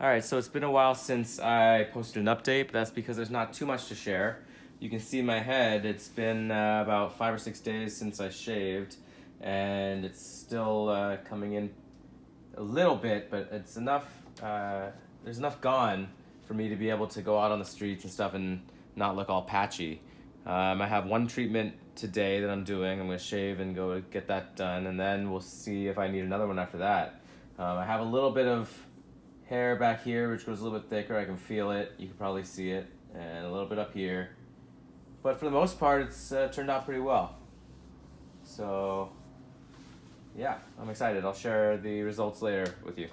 All right, so it's been a while since I posted an update, but that's because there's not too much to share. You can see my head, it's been uh, about five or six days since I shaved, and it's still uh, coming in a little bit, but it's enough, uh, there's enough gone for me to be able to go out on the streets and stuff and not look all patchy. Um, I have one treatment today that I'm doing. I'm going to shave and go get that done, and then we'll see if I need another one after that. Um, I have a little bit of hair back here, which goes a little bit thicker. I can feel it. You can probably see it. And a little bit up here. But for the most part, it's uh, turned out pretty well. So, yeah, I'm excited. I'll share the results later with you.